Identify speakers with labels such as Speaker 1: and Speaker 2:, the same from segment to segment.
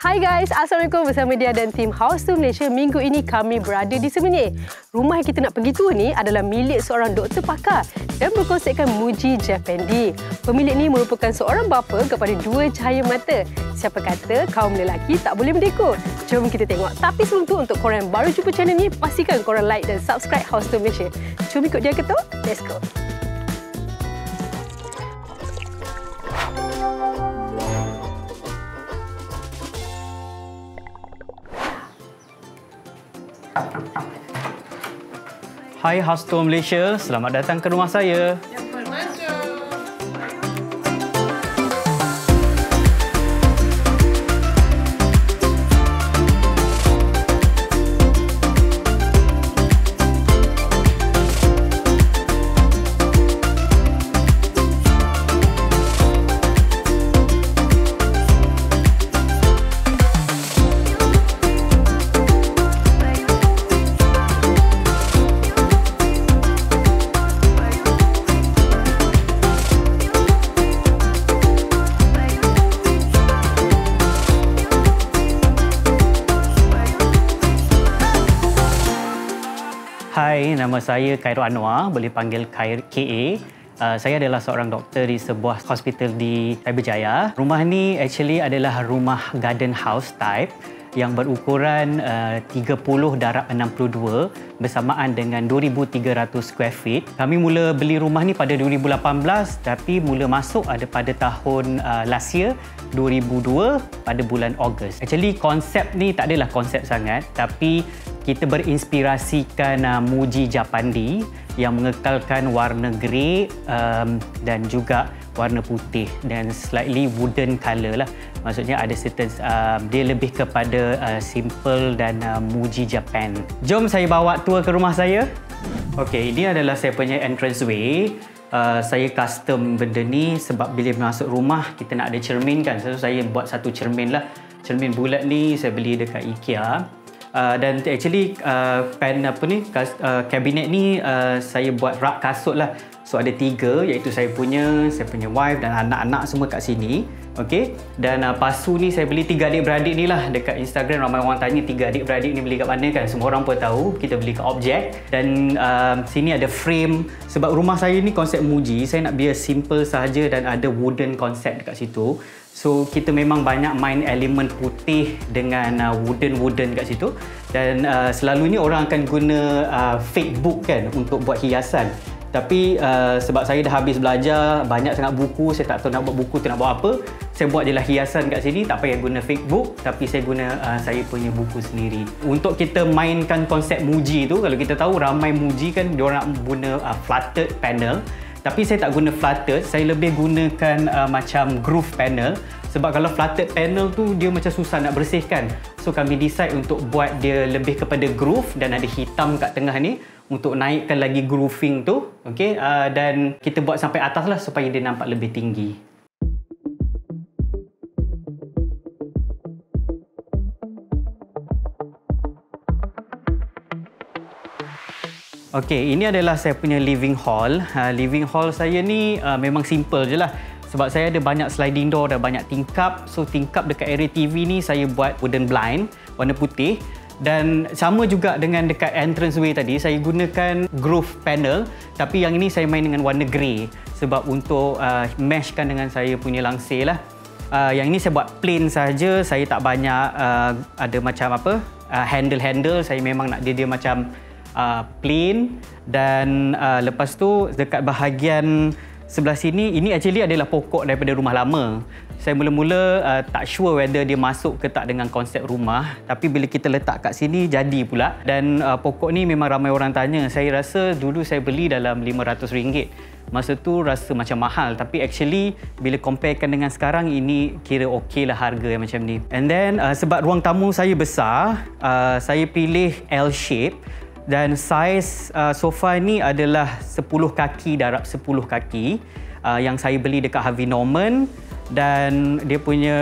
Speaker 1: Hai guys, Assalamualaikum bersama dia dan tim House to Malaysia. Minggu ini kami berada di Semenyih. Rumah yang kita nak pergi tu ni adalah milik seorang doktor pakar dan berkonsepkan Muji Japandi. Pemilik ni merupakan seorang bapa kepada dua cahaya mata. Siapa kata kaum lelaki tak boleh mendekor? Jom kita tengok. Tapi sebelum tu untuk korang yang baru jumpa channel ni, pastikan korang like dan subscribe House to Malaysia. Jom ikut dia ke tu? Let's go.
Speaker 2: Hai House Malaysia, selamat datang ke rumah saya. Saya Khairul Anwar, boleh panggil Khair KA. Uh, saya adalah seorang doktor di sebuah hospital di Cyberjaya. Rumah ni actually adalah rumah garden house type yang berukuran uh, 30 darab 62 bersamaan dengan 2300 square feet. Kami mula beli rumah ni pada 2018 tapi mula masuk ada pada tahun uh, last year 2002 pada bulan Ogos. Actually konsep ni tak adalah konsep sangat tapi kita berinspirasikan uh, Muji Japandi yang mengekalkan warna grey um, dan juga warna putih dan slightly wooden color lah. Maksudnya ada certain uh, dia lebih kepada uh, simple dan uh, Muji Japan. Jom saya bawa tour ke rumah saya. Okey, ini adalah saya punya entrance way. Uh, saya custom benda ni sebab bila masuk rumah kita nak ada cermin kan. So saya buat satu cermin lah. Cermin bulat ni saya beli dekat IKEA. Uh, dan actually uh, pen apa ni uh, kabinet ni uh, saya buat rak kasut lah so ada tiga iaitu saya punya saya punya wife dan anak-anak semua kat sini. Okay. Dan uh, pasu ni saya beli tiga adik-beradik ni lah dekat Instagram. Ramai orang tanya tiga adik-beradik ni beli kat mana kan? Semua orang pun tahu. Kita beli kat objek. Dan uh, sini ada frame. Sebab rumah saya ni konsep Muji. Saya nak biar simple sahaja dan ada wooden konsep dekat situ. So kita memang banyak main elemen putih dengan uh, wooden-wooden kat situ. Dan uh, selalunya orang akan guna uh, fake book kan untuk buat hiasan. Tapi uh, sebab saya dah habis belajar banyak sangat buku, saya tak tahu nak buat buku tu nak buat apa. Saya buat je lah hiasan kat sini, tak payah guna fake book tapi saya guna uh, saya punya buku sendiri. Untuk kita mainkan konsep Muji tu, kalau kita tahu ramai Muji kan dia orang nak guna uh, flattered panel. Tapi saya tak guna flattered, saya lebih gunakan uh, macam groove panel sebab kalau flattered panel tu dia macam susah nak bersihkan. So kami decide untuk buat dia lebih kepada groove dan ada hitam kat tengah ni untuk naikkan lagi grooving tu. Okay? Uh, dan kita buat sampai atas lah supaya dia nampak lebih tinggi. Okey, ini adalah saya punya living hall. Uh, living hall saya ni uh, memang simple je lah. Sebab saya ada banyak sliding door dan banyak tingkap. So tingkap dekat area TV ni saya buat wooden blind warna putih. Dan sama juga dengan dekat entrance way tadi, saya gunakan groove panel. Tapi yang ini saya main dengan warna grey. Sebab untuk uh, meshkan dengan saya punya langsir lah. Uh, yang ini saya buat plain saja. Saya tak banyak uh, ada macam apa uh, handle-handle. Saya memang nak dia dia macam uh, plain dan uh, lepas tu dekat bahagian sebelah sini ini actually adalah pokok daripada rumah lama. Saya mula-mula uh, tak sure whether dia masuk ke tak dengan konsep rumah tapi bila kita letak kat sini jadi pula dan uh, pokok ni memang ramai orang tanya. Saya rasa dulu saya beli dalam RM500. Masa tu rasa macam mahal tapi actually bila comparekan dengan sekarang ini kira okey lah harga yang macam ni. And then uh, sebab ruang tamu saya besar, uh, saya pilih L shape dan saiz uh, sofa ni adalah 10 kaki darab 10 kaki uh, yang saya beli dekat Harvey Norman dan dia punya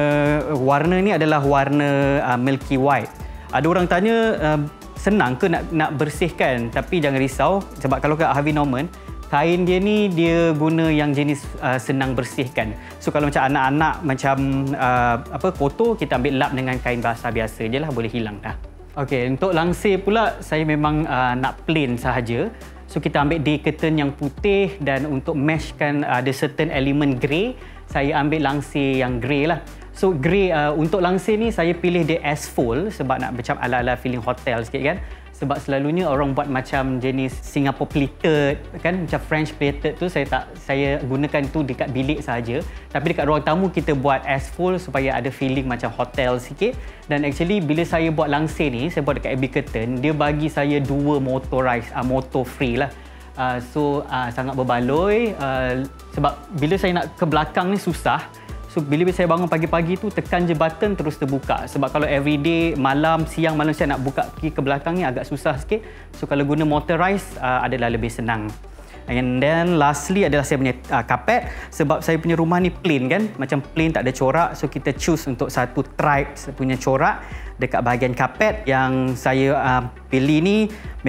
Speaker 2: warna ni adalah warna uh, milky white. Ada orang tanya uh, senang ke nak nak bersihkan tapi jangan risau sebab kalau kat Harvey Norman kain dia ni dia guna yang jenis uh, senang bersihkan. So kalau macam anak-anak macam uh, apa kotor kita ambil lap dengan kain basah biasa je lah boleh hilang dah. Okey, untuk langsir pula saya memang uh, nak plain sahaja. So kita ambil day curtain yang putih dan untuk meshkan uh, ada certain element grey, saya ambil langsir yang grey lah. So grey uh, untuk langsir ni saya pilih dia S-fold sebab nak macam ala-ala feeling hotel sikit kan. Sebab selalunya orang buat macam jenis Singapore plated kan macam French plated tu saya tak saya gunakan tu dekat bilik saja. Tapi dekat ruang tamu kita buat as full supaya ada feeling macam hotel sikit. Dan actually bila saya buat langsir ni saya buat dekat Abbey Curtain dia bagi saya dua motorized uh, motor free lah uh, so uh, sangat berbaloi uh, sebab bila saya nak ke belakang ni susah So bila saya bangun pagi-pagi tu tekan je button terus terbuka. Sebab kalau everyday malam, siang, malam saya nak buka pergi ke belakang ni agak susah sikit. So kalau guna motorized uh, adalah lebih senang. And then lastly adalah saya punya uh, carpet sebab saya punya rumah ni plain kan macam plain tak ada corak so kita choose untuk satu tribe punya corak dekat bahagian carpet yang saya uh, pilih ni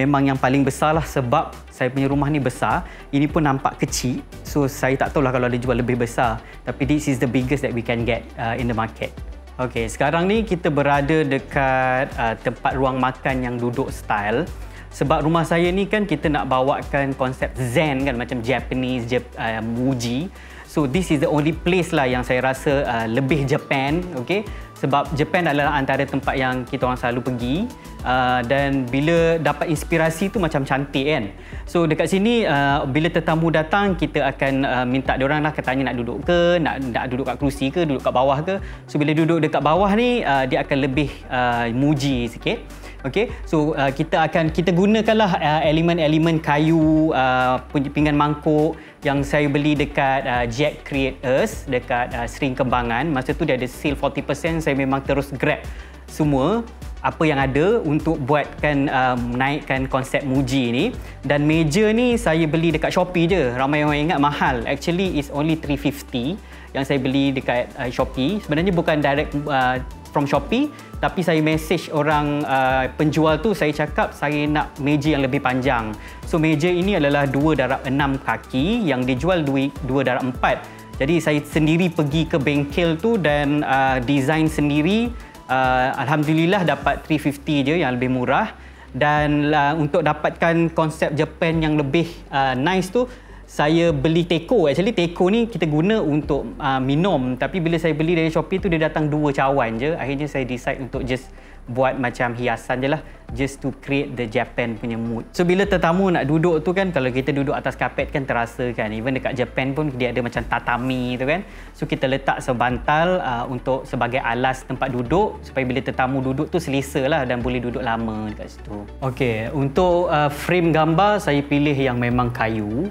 Speaker 2: memang yang paling besar lah sebab saya punya rumah ni besar ini pun nampak kecil. So saya tak tahu lah kalau ada jual lebih besar. Tapi this is the biggest that we can get uh, in the market. Okay, sekarang ni kita berada dekat uh, tempat ruang makan yang duduk style. Sebab rumah saya ni kan kita nak bawakan konsep zen kan macam Japanese Jap, uh, Muji. So this is the only place lah yang saya rasa uh, lebih Japan okay sebab Japan adalah antara tempat yang kita orang selalu pergi uh, dan bila dapat inspirasi tu macam cantik kan. So dekat sini uh, bila tetamu datang kita akan uh, minta dia orang lah katanya nak duduk ke nak nak duduk kat kerusi ke duduk kat bawah ke. So bila duduk dekat bawah ni uh, dia akan lebih uh, muji sikit Okey, so uh, kita akan kita gunakanlah uh, elemen-elemen kayu uh, pinggan mangkuk yang saya beli dekat uh, Jack Creators dekat uh, Sering Kembangan. Masa tu dia ada sale 40%, saya memang terus grab semua apa yang ada untuk buatkan uh, naikkan konsep Muji ni dan meja ni saya beli dekat Shopee je. Ramai orang ingat mahal. Actually is only 350 yang saya beli dekat uh, Shopee. Sebenarnya bukan direct uh, from Shopee tapi saya message orang uh, penjual tu saya cakap saya nak meja yang lebih panjang. So meja ini adalah 2 darab 6 kaki yang dijual 2, 2 darab 4. Jadi saya sendiri pergi ke bengkel tu dan uh, design sendiri uh, alhamdulillah dapat 350 je yang lebih murah dan uh, untuk dapatkan konsep Japan yang lebih uh, nice tu saya beli teko. Actually teko ni kita guna untuk uh, minum. Tapi bila saya beli dari Shopee tu dia datang dua cawan je. Akhirnya saya decide untuk just buat macam hiasan je lah. Just to create the Japan punya mood. So bila tetamu nak duduk tu kan kalau kita duduk atas kapet kan terasa kan. Even dekat Japan pun dia ada macam tatami tu kan. So kita letak sebantal uh, untuk sebagai alas tempat duduk. Supaya bila tetamu duduk tu selesa lah dan boleh duduk lama dekat situ. Okay, untuk uh, frame gambar saya pilih yang memang kayu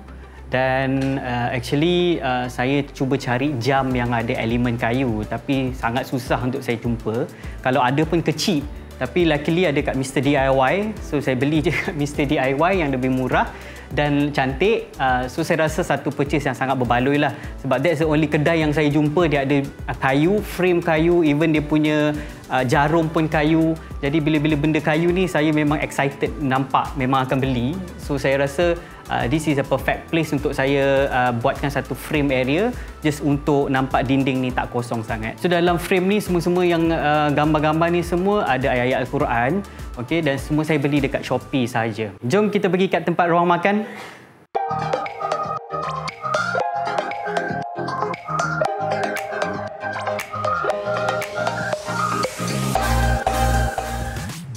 Speaker 2: dan uh, actually uh, saya cuba cari jam yang ada elemen kayu tapi sangat susah untuk saya jumpa. Kalau ada pun kecil tapi luckily ada kat Mr DIY so saya beli je kat Mr DIY yang lebih murah dan cantik. Uh, so saya rasa satu purchase yang sangat berbaloi lah. Sebab that's the only kedai yang saya jumpa dia ada uh, kayu frame kayu even dia punya uh, jarum pun kayu. Jadi bila-bila benda kayu ni saya memang excited nampak memang akan beli. So saya rasa uh, this is a perfect place untuk saya uh, buatkan satu frame area just untuk nampak dinding ni tak kosong sangat. So dalam frame ni semua-semua yang uh, gambar-gambar ni semua ada ayat-ayat Al-Quran. Okay, dan semua saya beli dekat Shopee saja. Jom kita pergi kat tempat ruang makan.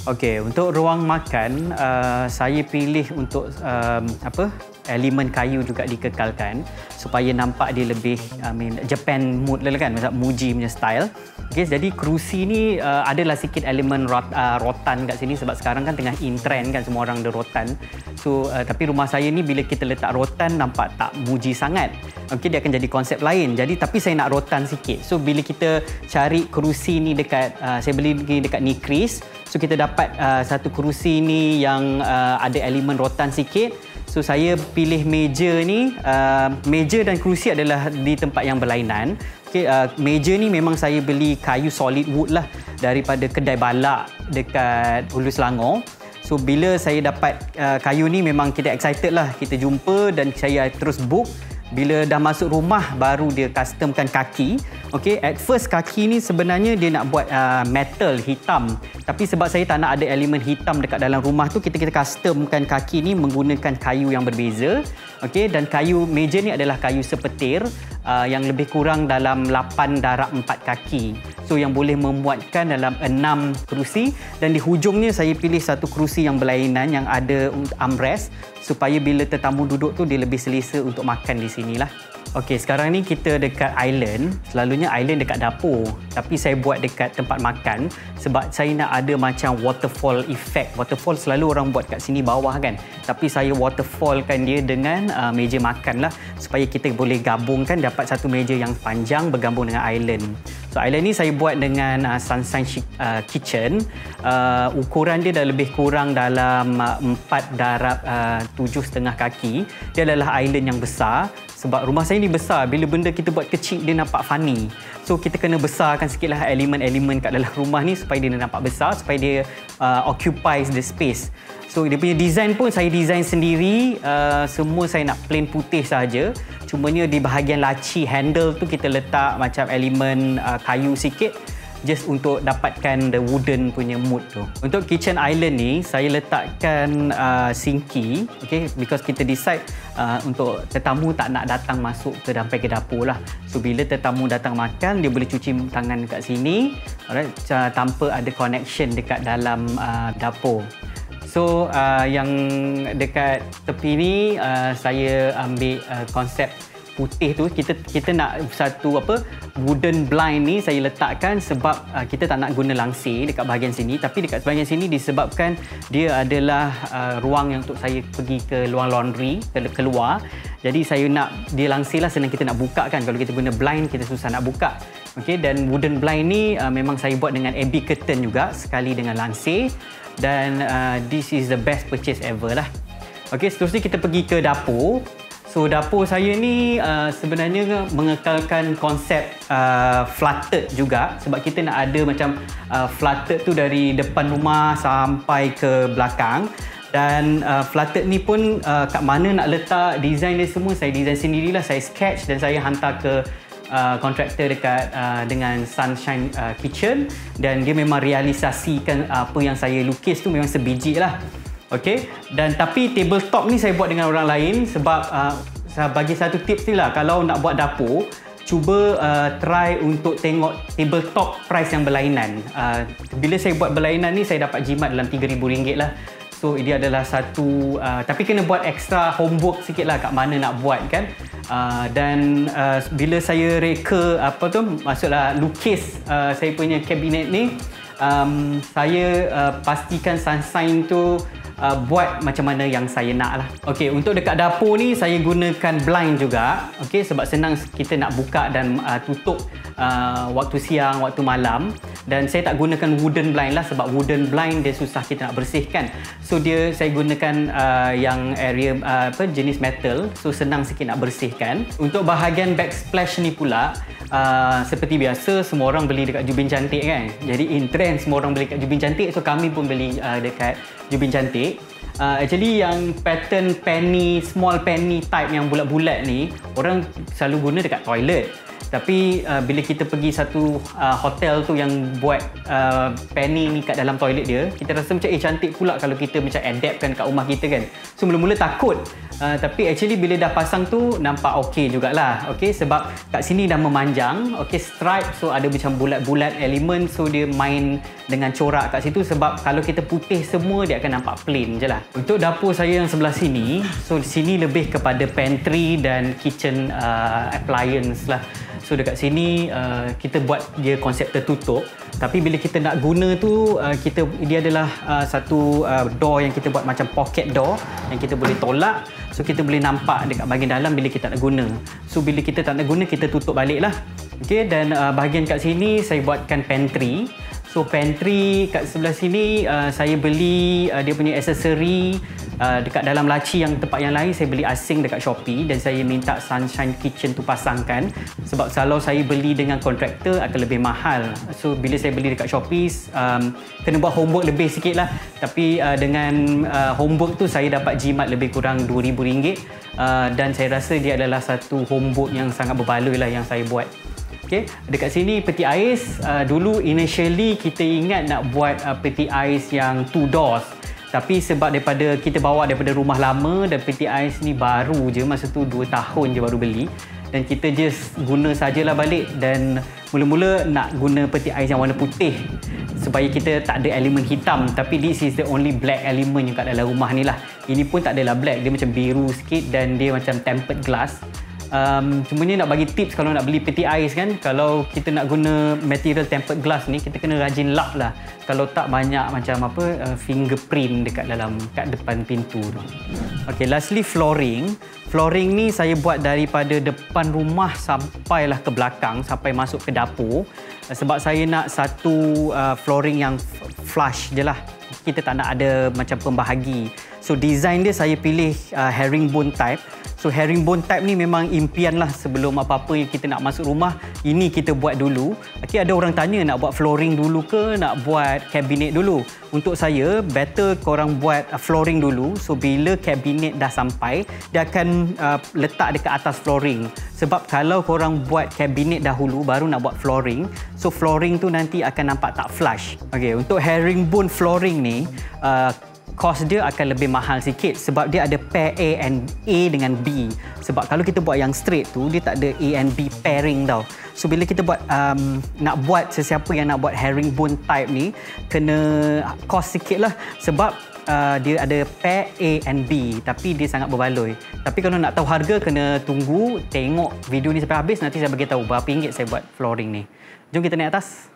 Speaker 2: Okey, untuk ruang makan uh, saya pilih untuk um, apa? elemen kayu juga dikekalkan supaya nampak dia lebih I mean Japan mood lah kan macam Muji punya style. Okey, jadi kerusi ni uh, adalah sikit elemen rot, uh, rotan kat sini sebab sekarang kan tengah in trend kan semua orang ada rotan. So uh, tapi rumah saya ni bila kita letak rotan nampak tak Muji sangat. Okey, dia akan jadi konsep lain. Jadi tapi saya nak rotan sikit. So bila kita cari kerusi ni dekat uh, saya beli dekat Nikris So kita dapat uh, satu kerusi ni yang uh, ada elemen rotan sikit. So saya pilih meja ni. Uh, meja dan kerusi adalah di tempat yang berlainan. Okay, uh, meja ni memang saya beli kayu solid wood lah daripada kedai balak dekat Hulu Selangor. So bila saya dapat uh, kayu ni memang kita excited lah. Kita jumpa dan saya terus book bila dah masuk rumah baru dia customkan kaki. Okey at first kaki ni sebenarnya dia nak buat uh, metal hitam. Tapi sebab saya tak nak ada elemen hitam dekat dalam rumah tu kita kita customkan kaki ni menggunakan kayu yang berbeza okey dan kayu meja ni adalah kayu sepetir uh, yang lebih kurang dalam 8 darab 4 kaki so yang boleh memuatkan dalam 6 kerusi dan di hujungnya saya pilih satu kerusi yang berlainan yang ada armrest supaya bila tetamu duduk tu dia lebih selesa untuk makan di sini lah. Okey, sekarang ni kita dekat island. Selalunya island dekat dapur. Tapi saya buat dekat tempat makan sebab saya nak ada macam waterfall effect. Waterfall selalu orang buat kat sini bawah kan. Tapi saya waterfallkan dia dengan uh, meja makan lah supaya kita boleh gabungkan dapat satu meja yang panjang bergabung dengan island. So island ni saya buat dengan uh, Sunshine uh, Kitchen. Uh, ukuran dia dah lebih kurang dalam uh, 4 darab uh, 7,5 kaki. Dia adalah island yang besar sebab rumah saya ni besar bila benda kita buat kecil dia nampak funny so kita kena besarkan sikitlah elemen-elemen kat dalam rumah ni supaya dia nampak besar supaya dia uh, occupies the space so dia punya design pun saya design sendiri uh, semua saya nak plain putih saja cumanya di bahagian laci handle tu kita letak macam elemen uh, kayu sikit just untuk dapatkan the wooden punya mood tu. Untuk kitchen island ni saya letakkan uh, sinki okay because kita decide uh, untuk tetamu tak nak datang masuk ke dalam ke dapur lah. So bila tetamu datang makan dia boleh cuci tangan dekat sini alright tanpa ada connection dekat dalam uh, dapur. So uh, yang dekat tepi ni uh, saya ambil uh, konsep putih tu. Kita kita nak satu apa wooden blind ni saya letakkan sebab uh, kita tak nak guna langsir dekat bahagian sini. Tapi dekat bahagian sini disebabkan dia adalah uh, ruang yang untuk saya pergi ke luar laundry ke keluar. Jadi saya nak dia langsir lah senang kita nak buka kan. Kalau kita guna blind kita susah nak buka. Okey dan wooden blind ni uh, memang saya buat dengan AB curtain juga sekali dengan langsir dan uh, this is the best purchase ever lah. Okey, seterusnya kita pergi ke dapur. So dapur saya ni uh, sebenarnya mengekalkan konsep uh, flatted juga. Sebab kita nak ada macam uh, flatted tu dari depan rumah sampai ke belakang. Dan uh, flatted ni pun uh, kat mana nak letak design dia semua saya design sendirilah. Saya sketch dan saya hantar ke uh, kontraktor dekat uh, dengan Sunshine uh, Kitchen dan dia memang realisasikan apa yang saya lukis tu memang sebiji lah Okey. Dan tapi tabletop ni saya buat dengan orang lain sebab uh, saya bagi satu tips ni lah kalau nak buat dapur cuba uh, try untuk tengok tabletop price yang berlainan. Uh, bila saya buat berlainan ni saya dapat jimat dalam RM3,000 lah. So dia adalah satu uh, tapi kena buat extra homework sikit lah kat mana nak buat kan. Uh, dan uh, bila saya reka apa tu maksudlah lukis uh, saya punya kabinet ni um, saya uh, pastikan sunshine tu uh, buat macam mana yang saya nak lah. Okay, untuk dekat dapur ni saya gunakan blind juga. Okay, sebab senang kita nak buka dan uh, tutup uh, waktu siang, waktu malam. Dan saya tak gunakan wooden blind lah sebab wooden blind dia susah kita nak bersihkan. So dia saya gunakan uh, yang area uh, apa jenis metal. So senang sikit nak bersihkan. Untuk bahagian backsplash ni pula uh, seperti biasa semua orang beli dekat Jubin Cantik kan. Jadi in trend semua orang beli dekat Jubin Cantik. So kami pun beli uh, dekat Jubin Cantik. Uh, actually yang pattern penny, small penny type yang bulat-bulat ni orang selalu guna dekat toilet. Tapi uh, bila kita pergi satu uh, hotel tu yang buat uh, penny ni kat dalam toilet dia, kita rasa macam eh cantik pula kalau kita macam adaptkan kat rumah kita kan. So mula-mula takut. Uh, tapi actually bila dah pasang tu nampak okey jugalah. Okey sebab kat sini dah memanjang, okey stripe so ada macam bulat-bulat elemen so dia main dengan corak kat situ sebab kalau kita putih semua dia akan nampak plain je lah. Untuk dapur saya yang sebelah sini, so sini lebih kepada pantry dan kitchen uh, appliance lah. So dekat sini uh, kita buat dia konsep tertutup tapi bila kita nak guna tu uh, kita dia adalah uh, satu uh, door yang kita buat macam pocket door yang kita boleh tolak so kita boleh nampak dekat bahagian dalam bila kita nak guna. So bila kita tak nak guna kita tutup balik lah. Okay, dan uh, bahagian kat sini saya buatkan pantry. So pantry kat sebelah sini uh, saya beli uh, dia punya aksesori uh, dekat dalam laci yang tempat yang lain saya beli asing dekat Shopee dan saya minta Sunshine Kitchen tu pasangkan. Sebab kalau saya beli dengan kontraktor akan lebih mahal. So bila saya beli dekat Shopee um, kena buat homework lebih sikit lah. Tapi uh, dengan uh, homework tu saya dapat jimat lebih kurang RM2,000. Uh, dan saya rasa dia adalah satu homework yang sangat berbaloi lah yang saya buat. Okay. Dekat sini peti ais uh, dulu initially kita ingat nak buat uh, peti ais yang two doors tapi sebab daripada kita bawa daripada rumah lama dan peti ais ni baru je masa tu 2 tahun je baru beli. Dan kita just guna sajalah balik dan mula-mula nak guna peti ais yang warna putih supaya kita tak ada elemen hitam. Tapi this is the only black element yang kat dalam rumah ni lah. Ini pun tak adalah black dia macam biru sikit dan dia macam tempered glass um, cuma ni nak bagi tips kalau nak beli peti ais kan. Kalau kita nak guna material tempered glass ni kita kena rajin lap lah. Kalau tak banyak macam apa uh, fingerprint dekat dalam kat depan pintu tu. Okay, lastly flooring. Flooring ni saya buat daripada depan rumah sampailah ke belakang sampai masuk ke dapur. Uh, sebab saya nak satu uh, flooring yang flush je lah. Kita tak nak ada macam pembahagi so design dia saya pilih uh, herringbone type So herringbone type ni memang impian lah sebelum apa-apa yang kita nak masuk rumah. Ini kita buat dulu. Okay, ada orang tanya nak buat flooring dulu ke nak buat kabinet dulu. Untuk saya, better korang buat uh, flooring dulu. So bila kabinet dah sampai, dia akan uh, letak dekat atas flooring. Sebab kalau korang buat kabinet dahulu baru nak buat flooring, so flooring tu nanti akan nampak tak flush. Okay, untuk herringbone flooring ni, uh, kos dia akan lebih mahal sikit sebab dia ada pair A and A dengan B. Sebab kalau kita buat yang straight tu dia tak ada A and B pairing tau. So bila kita buat um, nak buat sesiapa yang nak buat herringbone type ni kena kos sikit lah sebab uh, dia ada pair A and B tapi dia sangat berbaloi. Tapi kalau nak tahu harga kena tunggu tengok video ni sampai habis nanti saya bagi tahu berapa ringgit saya buat flooring ni. Jom kita naik atas.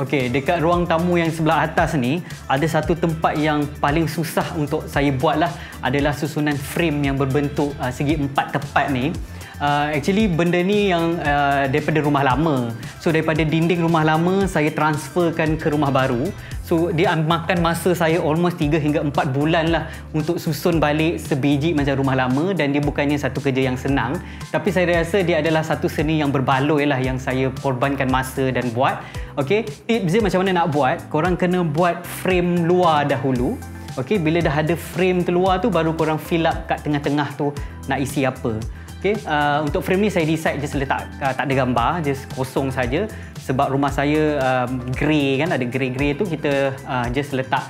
Speaker 2: Okey, dekat ruang tamu yang sebelah atas ni ada satu tempat yang paling susah untuk saya buat lah adalah susunan frame yang berbentuk uh, segi empat tepat ni. Uh, actually benda ni yang uh, daripada rumah lama. So daripada dinding rumah lama saya transferkan ke rumah baru. So dia makan masa saya almost 3 hingga 4 bulan lah untuk susun balik sebiji macam rumah lama dan dia bukannya satu kerja yang senang. Tapi saya rasa dia adalah satu seni yang berbaloi lah yang saya korbankan masa dan buat. Okay, tips dia macam mana nak buat? Korang kena buat frame luar dahulu. Okay, bila dah ada frame terluar tu baru korang fill up kat tengah-tengah tu nak isi apa Okay, uh, untuk frame ni saya decide just letak uh, tak ada gambar, just kosong saja sebab rumah saya um, grey kan, ada grey-grey tu kita uh, just letak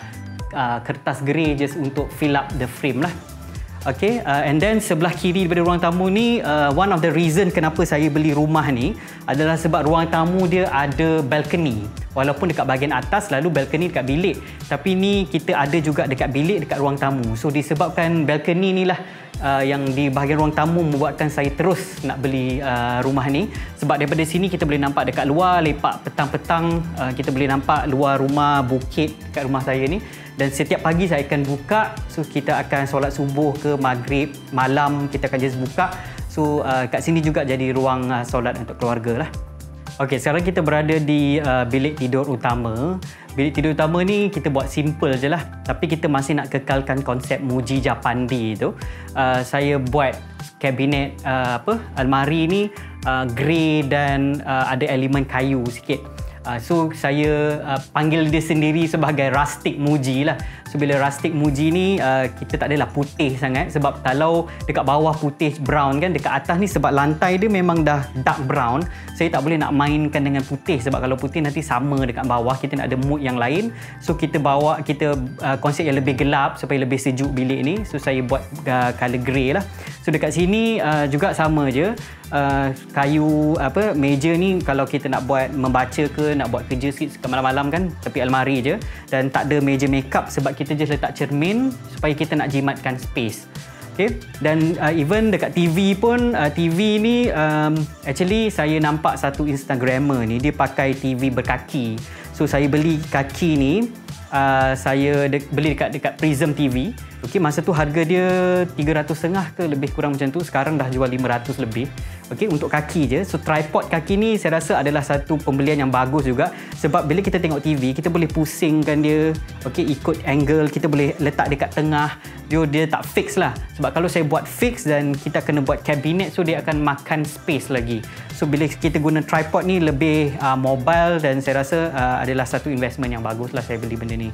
Speaker 2: uh, kertas grey just untuk fill up the frame lah. Okay, uh, and then sebelah kiri daripada ruang tamu ni, uh, one of the reason kenapa saya beli rumah ni adalah sebab ruang tamu dia ada balcony. Walaupun dekat bahagian atas lalu balcony dekat bilik. Tapi ni kita ada juga dekat bilik dekat ruang tamu. So disebabkan balcony ni lah uh, yang di bahagian ruang tamu membuatkan saya terus nak beli uh, rumah ni. Sebab daripada sini kita boleh nampak dekat luar lepak petang-petang uh, kita boleh nampak luar rumah bukit dekat rumah saya ni. Dan setiap pagi saya akan buka so kita akan solat subuh ke maghrib malam kita akan just buka. So uh, kat sini juga jadi ruang uh, solat untuk keluarga lah. Okey, sekarang kita berada di uh, bilik tidur utama. Bilik tidur utama ni kita buat simple je lah. Tapi kita masih nak kekalkan konsep Muji Japandi tu. Uh, saya buat kabinet uh, apa almari ni uh, grey dan uh, ada elemen kayu sikit. Uh, so saya uh, panggil dia sendiri sebagai rustic muji lah. So bila rustic muji ni uh, kita tak adalah putih sangat sebab kalau dekat bawah putih brown kan dekat atas ni sebab lantai dia memang dah dark brown. Saya tak boleh nak mainkan dengan putih sebab kalau putih nanti sama dekat bawah kita nak ada mood yang lain. So kita bawa kita uh, konsep yang lebih gelap supaya lebih sejuk bilik ni. So saya buat uh, color grey lah. So dekat sini uh, juga sama je uh, kayu apa meja ni kalau kita nak buat membaca ke nak buat kerja sikit malam-malam kan tepi almari je dan tak ada meja makeup sebab kita just letak cermin supaya kita nak jimatkan space Okay. Dan uh, even dekat TV pun uh, TV ni um, actually saya nampak satu Instagrammer ni dia pakai TV berkaki. So saya beli kaki ni uh, saya de- beli dekat dekat Prism TV Okey, masa tu harga dia 300 setengah ke lebih kurang macam tu. Sekarang dah jual 500 lebih. Okey, untuk kaki je. So tripod kaki ni saya rasa adalah satu pembelian yang bagus juga sebab bila kita tengok TV, kita boleh pusingkan dia. Okey, ikut angle, kita boleh letak dekat tengah. Dia dia tak fix lah. Sebab kalau saya buat fix dan kita kena buat cabinet so dia akan makan space lagi. So bila kita guna tripod ni lebih uh, mobile dan saya rasa uh, adalah satu investment yang bagus lah saya beli benda ni.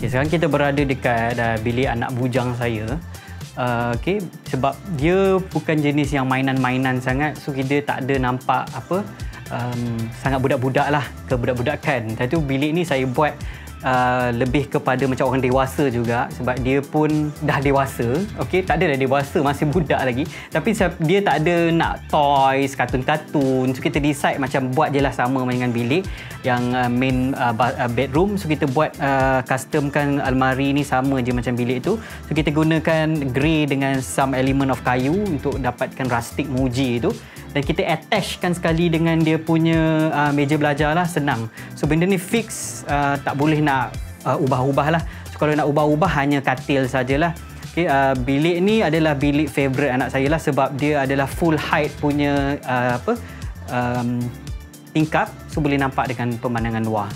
Speaker 2: Okay, sekarang kita berada dekat uh, bilik anak bujang saya. Uh, okay, sebab dia bukan jenis yang mainan-mainan sangat. So kita tak ada nampak apa um, sangat budak-budak lah ke budak-budakan. Tapi tu bilik ni saya buat uh, lebih kepada macam orang dewasa juga sebab dia pun dah dewasa okey tak ada dah dewasa masih budak lagi. Tapi dia tak ada nak toys kartun-kartun. So kita decide macam buat je lah sama dengan bilik yang uh, main uh, uh, bedroom. So kita buat uh, customkan almari ni sama je macam bilik tu. So kita gunakan grey dengan some element of kayu untuk dapatkan rustic muji tu dan kita attachkan sekali dengan dia punya uh, meja belajar lah. Senang. So benda ni fix uh, tak boleh nak uh, ubah-ubah lah. So kalau nak ubah-ubah hanya katil sajalah. Okay, uh, bilik ni adalah bilik favorite anak saya lah sebab dia adalah full height punya uh, apa um, tingkap. So boleh nampak dengan pemandangan luar.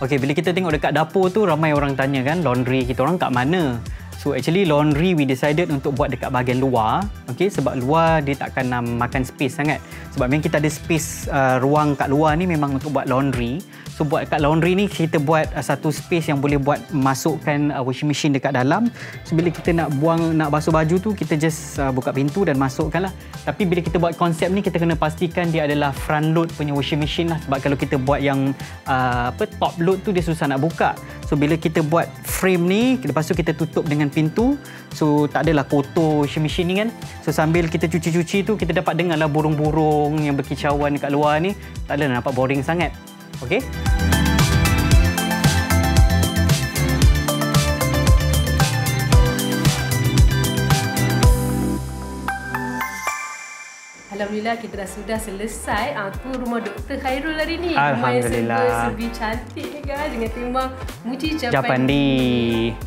Speaker 2: Okey, bila kita tengok dekat dapur tu ramai orang tanya kan laundry kita orang kat mana? So actually laundry we decided untuk buat dekat bahagian luar. Okay, sebab luar dia takkan um, makan space sangat. Sebab memang kita ada space uh, ruang kat luar ni memang untuk buat laundry So buat kat laundry ni kita buat uh, satu space yang boleh buat masukkan uh, washing machine dekat dalam. So bila kita nak buang nak basuh baju tu kita just uh, buka pintu dan masukkan lah. Tapi bila kita buat konsep ni kita kena pastikan dia adalah front load punya washing machine lah sebab kalau kita buat yang uh, apa top load tu dia susah nak buka. So bila kita buat frame ni lepas tu kita tutup dengan pintu so tak adalah kotor washing machine ni kan. So sambil kita cuci-cuci tu kita dapat dengarlah burung-burung yang berkicauan dekat luar ni. Tak adalah nampak boring sangat. Okey?
Speaker 1: Alhamdulillah kita dah sudah selesai. Aku ah, rumah Dr. Khairul hari ni.
Speaker 2: Alhamdulillah
Speaker 1: Rumah yang serba cantik ni kan Dengan tema Muji Japandi,
Speaker 2: Japandi.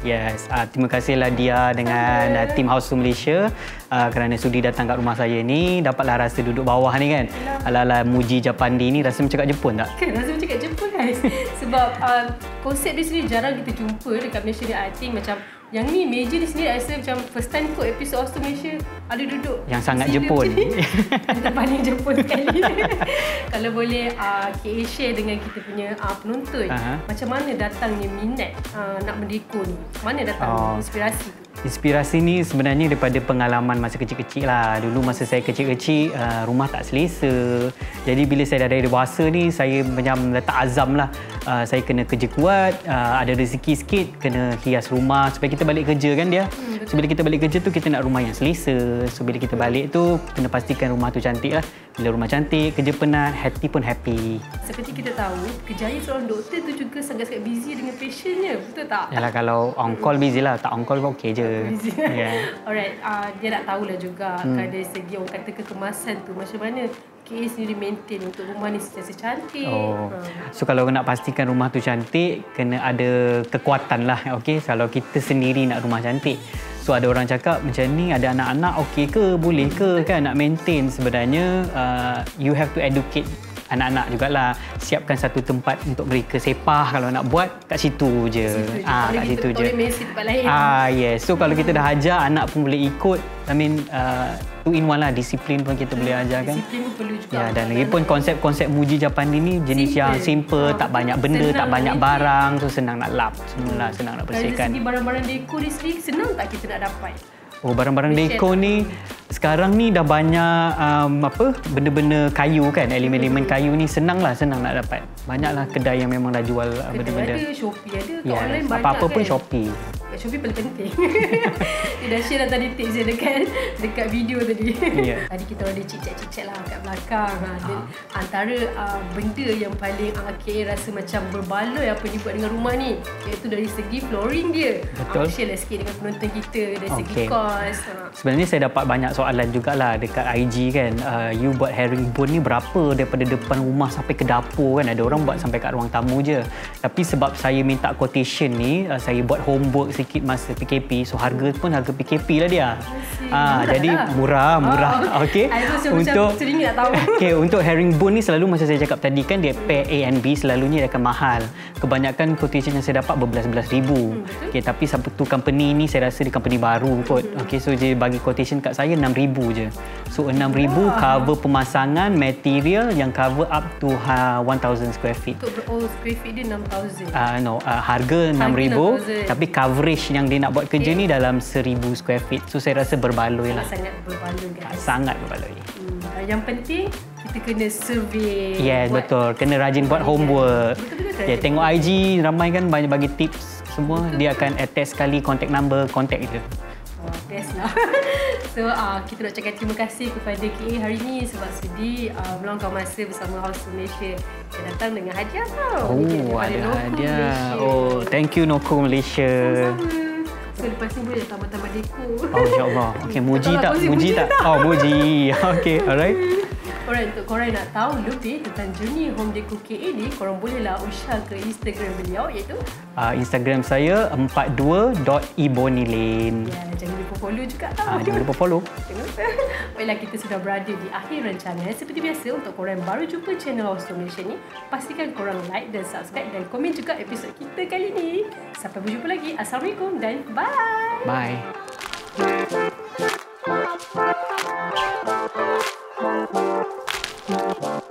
Speaker 2: Yes. Uh, Terima kasihlah dia dengan uh, Team House to Malaysia. Uh, Kerana sudi datang kat rumah saya ni Dapatlah rasa duduk bawah ni kan. Ala-ala Muji Japandi ni Rasa macam kat Jepun tak?
Speaker 1: Kan rasa macam kat Jepun guys. Sebab uh, konsep di sini jarang kita jumpa Dekat Malaysia ni. I think macam yang ni meja di sini rasa macam first time kot episode Auto Malaysia ada duduk
Speaker 2: yang sangat Jepun.
Speaker 1: Kita paling Jepun sekali. Kalau boleh uh, KA share dengan kita punya uh, penonton uh-huh. macam mana datangnya minat uh, nak mendekor ni? Mana datang oh. inspirasi tu?
Speaker 2: Inspirasi ni sebenarnya daripada pengalaman masa kecil-kecil lah. Dulu masa saya kecil-kecil, uh, rumah tak selesa. Jadi bila saya dah dari dewasa ni, saya macam letak azam lah. Uh, saya kena kerja kuat, uh, ada rezeki sikit, kena hias rumah supaya kita balik kerja kan dia. Hmm, so bila kita balik kerja tu, kita nak rumah yang selesa. So bila kita balik tu, kena pastikan rumah tu cantik lah. Bila rumah cantik, kerja penat, hati pun happy.
Speaker 1: Seperti kita tahu, kerjaya seorang doktor tu juga sangat-sangat busy dengan patientnya, betul tak?
Speaker 2: Yalah kalau on call busy lah, tak on call pun okey je.
Speaker 1: Busy. Yeah. Alright, uh, dia nak tahulah juga hmm. kan dari segi orang kata kekemasan tu macam mana KA sendiri maintain untuk rumah ni sentiasa cantik. Oh.
Speaker 2: Ha. So kalau nak pastikan rumah tu cantik, kena ada kekuatan lah. Okay? Kalau kita sendiri nak rumah cantik. So ada orang cakap macam ni ada anak-anak okey ke boleh ke? Kan nak maintain sebenarnya uh, you have to educate anak-anak jugalah siapkan satu tempat untuk mereka sepah kalau nak buat kat situ je.
Speaker 1: Ah kat situ je.
Speaker 2: Ah yes. So kalau kita dah ajar anak pun boleh ikut. I mean uh, two in one lah disiplin pun kita boleh ajar kan
Speaker 1: disiplin pun perlu juga
Speaker 2: ya dan lagi pun konsep-konsep muji Japan ini jenis simple. yang simple ha, tak banyak benda tak banyak barang tu senang nak lap semula senang nak bersihkan
Speaker 1: dari segi barang-barang dekor di sini senang tak kita nak dapat
Speaker 2: Oh barang-barang dekor ni sekarang ni dah banyak um, apa benda-benda kayu kan elemen-elemen kayu ni senang lah senang nak dapat banyaklah kedai yang memang dah jual
Speaker 1: kedai
Speaker 2: benda-benda
Speaker 1: ada Shopee ada kat
Speaker 2: yes.
Speaker 1: online
Speaker 2: banyak apa-apa
Speaker 1: kan?
Speaker 2: pun Shopee
Speaker 1: kat Shopee paling penting dia dah share dah tadi tips dia dekat dekat video tadi yeah. tadi kita ada cicit-cicit lah kat belakang ha. Dan uh. antara uh, benda yang paling uh, rasa macam berbaloi apa dia buat dengan rumah ni iaitu dari segi flooring dia
Speaker 2: betul uh,
Speaker 1: share lah sikit dengan penonton kita dari okay. segi kos uh.
Speaker 2: sebenarnya saya dapat banyak soalan jugalah dekat IG kan uh, you buat herringbone ni berapa daripada depan rumah sampai ke dapur kan ada orang buat sampai kat ruang tamu je tapi sebab saya minta quotation ni uh, saya buat homework sikit masa PKP. So harga pun harga PKP lah dia.
Speaker 1: Murah
Speaker 2: Ah, jadi
Speaker 1: lah.
Speaker 2: murah, murah.
Speaker 1: Oh,
Speaker 2: Okey.
Speaker 1: Macam nak tahu.
Speaker 2: Okey, untuk herringbone ni selalu macam saya cakap tadi kan dia pair A and B selalunya dia akan mahal. Kebanyakan quotation yang saya dapat berbelas-belas ribu.
Speaker 1: Hmm,
Speaker 2: Okey, tapi satu company ni saya rasa dia company baru kot.
Speaker 1: Hmm.
Speaker 2: Okey, so dia bagi quotation kat saya 6000 je. So 6000 cover pemasangan, material yang cover up to ha, 1000 square feet.
Speaker 1: Untuk ber- oh, square feet dia 6,000.
Speaker 2: Uh, no, uh, harga 6000
Speaker 1: 6,000.
Speaker 2: tapi coverage yang dia nak buat kerja
Speaker 1: Okey.
Speaker 2: ni dalam 1000 square feet. So saya rasa berbaloi lah.
Speaker 1: Sangat berbaloi guys.
Speaker 2: Sangat berbaloi.
Speaker 1: Hmm, yang penting kita kena survey.
Speaker 2: Yes,
Speaker 1: buat-
Speaker 2: betul. Kena rajin buat homework.
Speaker 1: Betul-betul
Speaker 2: Ya, tengok IG ramai kan banyak bagi tips semua. Dia akan attach sekali contact number, contact dia.
Speaker 1: Oh, best lah. so, uh, kita nak cakap terima kasih kepada KA hari ni sebab sudi uh, meluangkan masa bersama House Malaysia yang datang dengan hadiah tau. Ini
Speaker 2: Oh, ada
Speaker 1: Noko
Speaker 2: hadiah.
Speaker 1: Malaysia.
Speaker 2: Oh, thank you Noko Malaysia.
Speaker 1: Sama-sama. So, lepas ni boleh tambah-tambah deko.
Speaker 2: Oh, insyaAllah. Okey, muji
Speaker 1: Tak
Speaker 2: tak? Muji
Speaker 1: muji
Speaker 2: tak?
Speaker 1: tak?
Speaker 2: Oh, muji. Okey, alright.
Speaker 1: Korang untuk korang nak tahu lebih tentang journey home decor KA ini, korang bolehlah usah ke Instagram beliau iaitu
Speaker 2: uh, Instagram saya 42.ibonilin.
Speaker 1: Ya, jangan lupa follow juga tau.
Speaker 2: Uh, jangan lupa follow.
Speaker 1: Tengok. Baiklah kita sudah berada di akhir rancangan. Seperti biasa untuk korang baru jumpa channel Automation ni, pastikan korang like dan subscribe dan komen juga episod kita kali ni. Sampai berjumpa lagi. Assalamualaikum dan bye.
Speaker 2: Bye. Bye. Bye. Bye. Bye. Thank you.